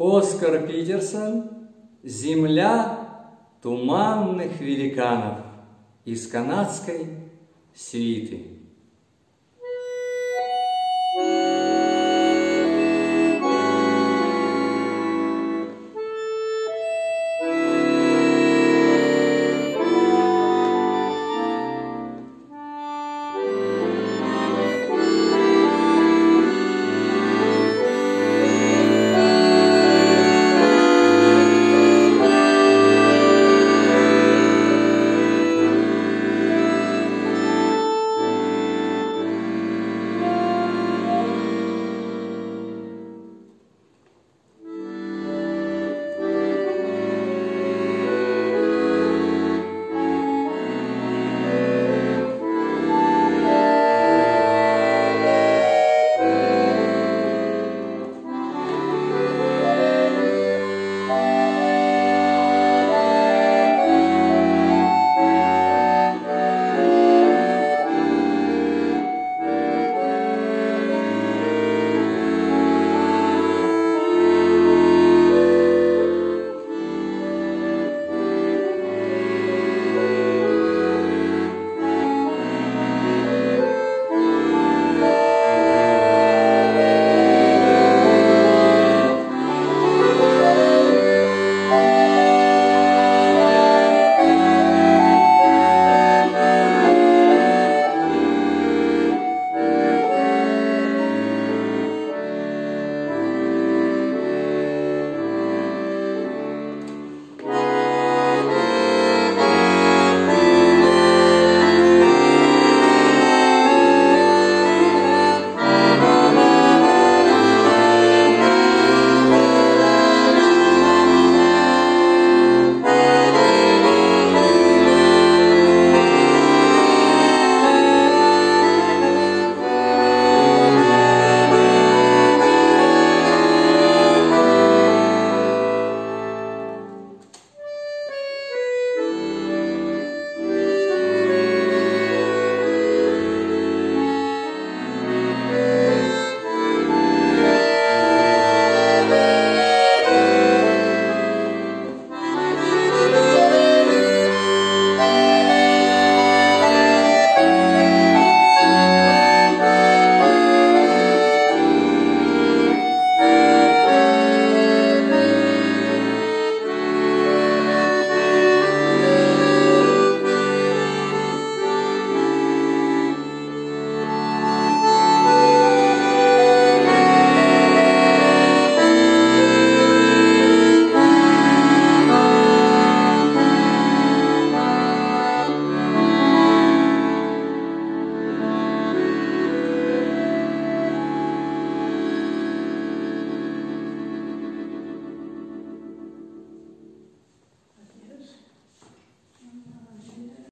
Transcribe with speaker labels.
Speaker 1: Оскар Питерсон «Земля туманных великанов» из канадской свиты.